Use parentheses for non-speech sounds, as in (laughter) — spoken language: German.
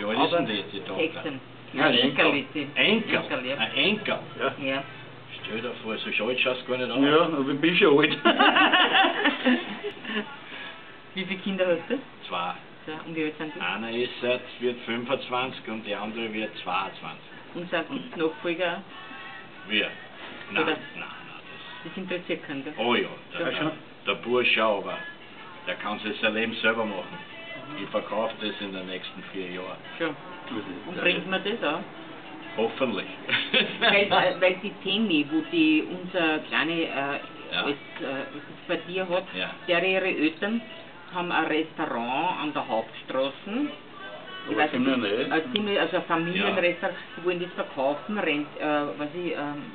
Wie alt ist denn die, die Tochter? 16. Ja, ein Enkel Enkel. ist sie. Enkel? Enkel, ja. Ein Enkel? Ja. ja. Stell dir vor, so alt schaust du gar nicht aus. Ja, aber ich bin schon alt. (laughs) Wie viele Kinder hast du? Zwei. So, und wie alt sind die? Einer ist jetzt, wird 25 und die andere wird 22. Und sind es Nachfolger auch? Wir? Nein, Oder? nein, nein. Das, Das interessiert keinen, gell? oh ja, der, Ja, schon. der Bursch auch, aber der kann sich sein Leben selber machen. Ich verkaufe das in den nächsten vier Jahren. Schon. Und bringt man das auch? Hoffentlich. (laughs) weil, weil, die Tenni, wo die unser kleine äh, Ja. äh, es bei dir hat, Ja. der ihre Eltern haben ein Restaurant an der Hauptstraße. Ich weiß nicht, ein also ein Familienrestaurant, die wollen das verkaufen, rent, äh, was ich, ähm,